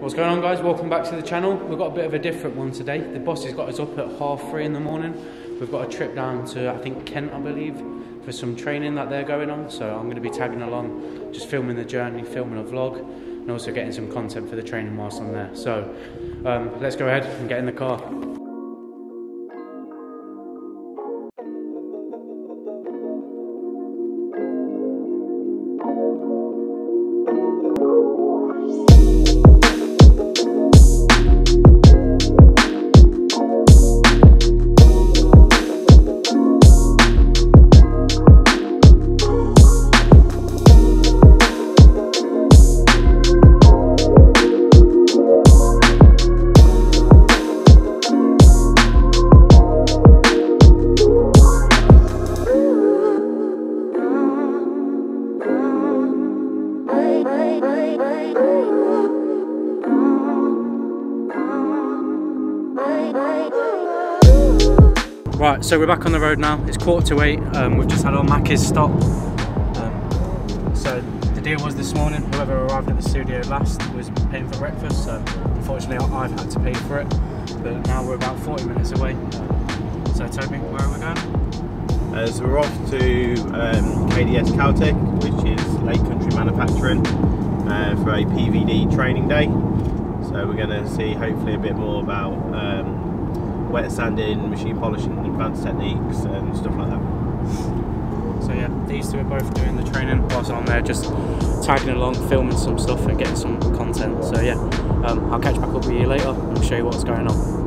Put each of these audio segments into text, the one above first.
What's going on guys? Welcome back to the channel. We've got a bit of a different one today. The boss has got us up at half three in the morning. We've got a trip down to, I think, Kent, I believe, for some training that they're going on. So I'm going to be tagging along, just filming the journey, filming a vlog, and also getting some content for the training whilst I'm there. So um, let's go ahead and get in the car. Right, so we're back on the road now. It's quarter to eight. Um, we've just had our Macca's stop. Um, so the deal was this morning, whoever arrived at the studio last was paying for breakfast. So unfortunately, I've had to pay for it. But now we're about 40 minutes away. So Toby, where are we going? Uh, so we're off to um, KDS Keltec, which is Lake Country Manufacturing, uh, for a PVD training day. So we're going to see hopefully a bit more about um, wet sanding, machine polishing, advanced techniques and stuff like that. So yeah, these two are both doing the training whilst I'm there just tagging along, filming some stuff and getting some content. So yeah, um, I'll catch back up with you later and show you what's going on.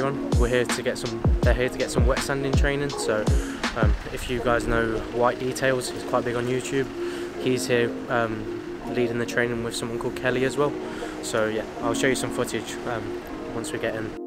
On. We're here to get some they're here to get some wet sanding training. So um, if you guys know white details he's quite big on youtube. He's here um, leading the training with someone called kelly as well. So yeah i'll show you some footage um, once we get in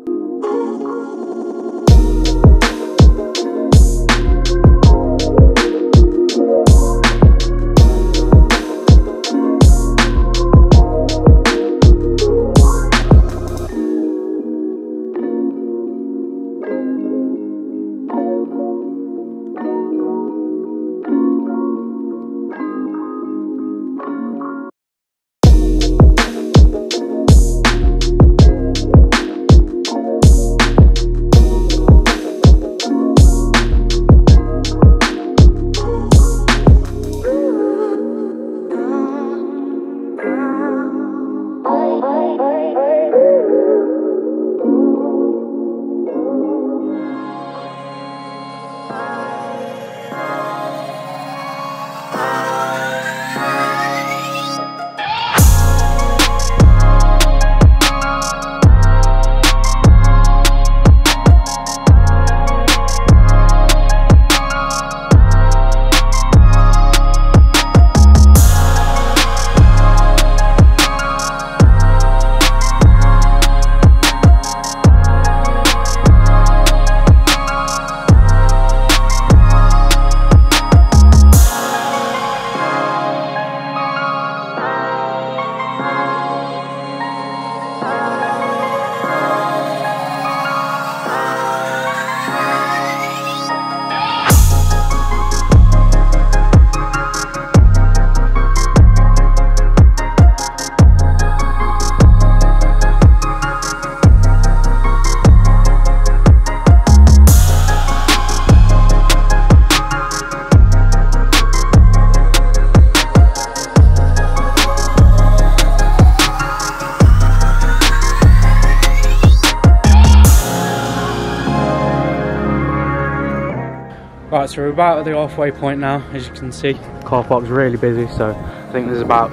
Right, so we're about at the halfway point now, as you can see. Car park's really busy, so I think there's about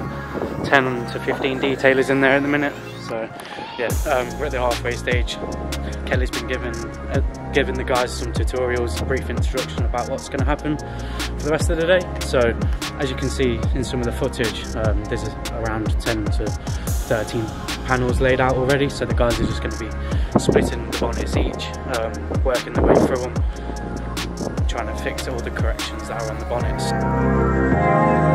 10 to 15 detailers in there at the minute. So yeah, um, we're at the halfway stage. Kelly's been given uh, giving the guys some tutorials, brief instruction about what's going to happen for the rest of the day. So as you can see in some of the footage, um, there's around 10 to 13 panels laid out already. So the guys are just going to be splitting the bonnets each, um, working their way through them trying to fix all the corrections that are on the bonnets.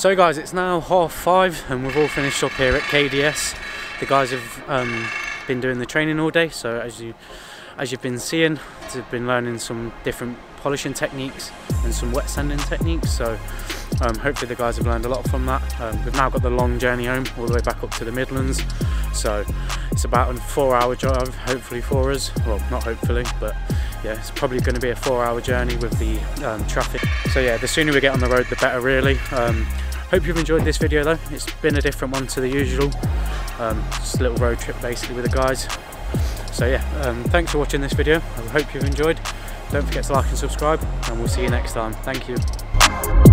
So guys, it's now half five and we've all finished up here at KDS. The guys have um, been doing the training all day, so as you as you've been seeing, they've been learning some different polishing techniques and some wet sanding techniques. So um, hopefully the guys have learned a lot from that. Um, we've now got the long journey home all the way back up to the Midlands. So it's about a four hour drive, hopefully for us. Well, not hopefully, but yeah, it's probably going to be a four hour journey with the um, traffic. So yeah, the sooner we get on the road, the better really. Hope you've enjoyed this video though. It's been a different one to the usual. Um, just a little road trip basically with the guys. So yeah, um, thanks for watching this video. I hope you've enjoyed. Don't forget to like and subscribe and we'll see you next time. Thank you.